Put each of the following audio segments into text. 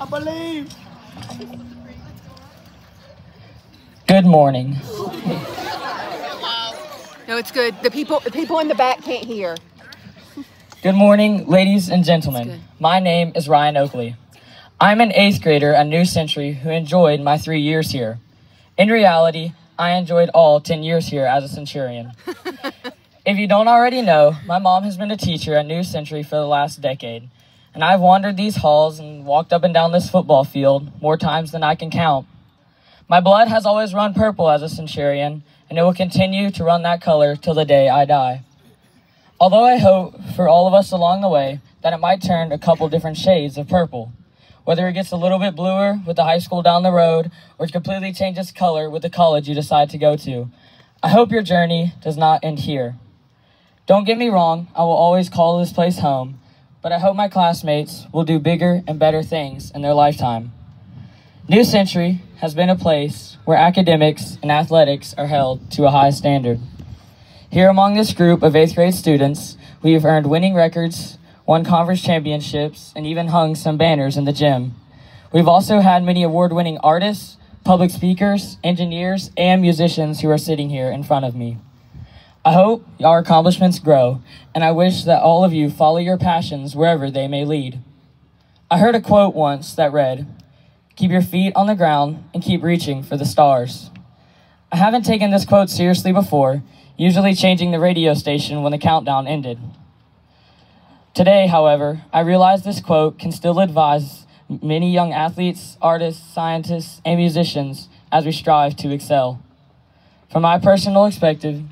I believe. Good morning. No, it's good. The people, the people in the back can't hear. Good morning, ladies and gentlemen. My name is Ryan Oakley. I'm an eighth grader at New Century who enjoyed my three years here. In reality, I enjoyed all 10 years here as a Centurion. if you don't already know, my mom has been a teacher at New Century for the last decade, and I've wandered these halls and walked up and down this football field more times than I can count. My blood has always run purple as a Centurion, and it will continue to run that color till the day I die. Although I hope for all of us along the way that it might turn a couple different shades of purple. Whether it gets a little bit bluer with the high school down the road or it completely changes color with the college you decide to go to. I hope your journey does not end here. Don't get me wrong, I will always call this place home, but I hope my classmates will do bigger and better things in their lifetime. New Century has been a place where academics and athletics are held to a high standard. Here among this group of 8th grade students, we have earned winning records, won conference championships, and even hung some banners in the gym. We've also had many award winning artists, public speakers, engineers, and musicians who are sitting here in front of me. I hope our accomplishments grow, and I wish that all of you follow your passions wherever they may lead. I heard a quote once that read, Keep your feet on the ground and keep reaching for the stars. I haven't taken this quote seriously before, usually changing the radio station when the countdown ended. Today, however, I realize this quote can still advise many young athletes, artists, scientists, and musicians as we strive to excel. From my personal perspective,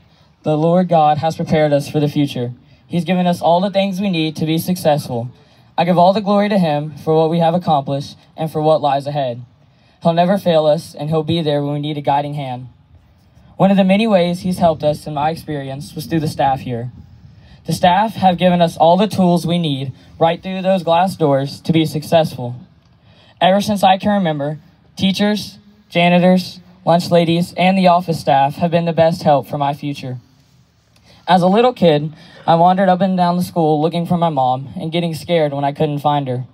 the Lord God has prepared us for the future. He's given us all the things we need to be successful. I give all the glory to Him for what we have accomplished and for what lies ahead. He'll never fail us, and He'll be there when we need a guiding hand. One of the many ways He's helped us, in my experience, was through the staff here. The staff have given us all the tools we need right through those glass doors to be successful. Ever since I can remember, teachers, janitors, lunch ladies, and the office staff have been the best help for my future. As a little kid, I wandered up and down the school looking for my mom and getting scared when I couldn't find her.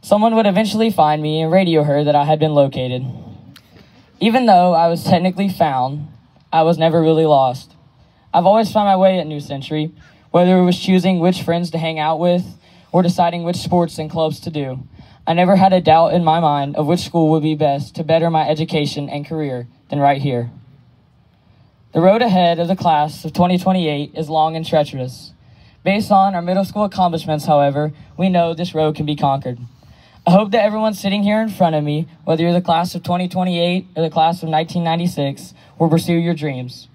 Someone would eventually find me and radio her that I had been located. Even though I was technically found, I was never really lost. I've always found my way at New Century, whether it was choosing which friends to hang out with or deciding which sports and clubs to do. I never had a doubt in my mind of which school would be best to better my education and career than right here. The road ahead of the class of 2028 is long and treacherous. Based on our middle school accomplishments, however, we know this road can be conquered. I hope that everyone sitting here in front of me, whether you're the class of 2028 or the class of 1996, will pursue your dreams.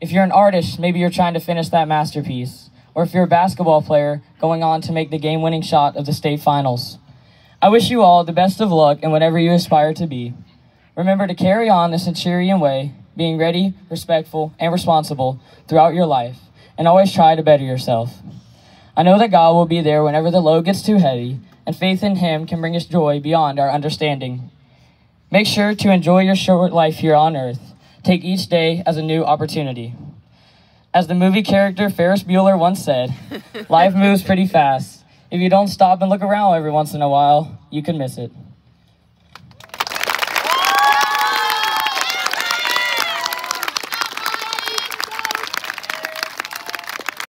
If you're an artist, maybe you're trying to finish that masterpiece. Or if you're a basketball player, going on to make the game winning shot of the state finals. I wish you all the best of luck in whatever you aspire to be. Remember to carry on the Centurion way, being ready, respectful, and responsible throughout your life, and always try to better yourself. I know that God will be there whenever the load gets too heavy, and faith in Him can bring us joy beyond our understanding. Make sure to enjoy your short life here on earth. Take each day as a new opportunity. As the movie character Ferris Bueller once said, life moves pretty fast. If you don't stop and look around every once in a while, you can miss it.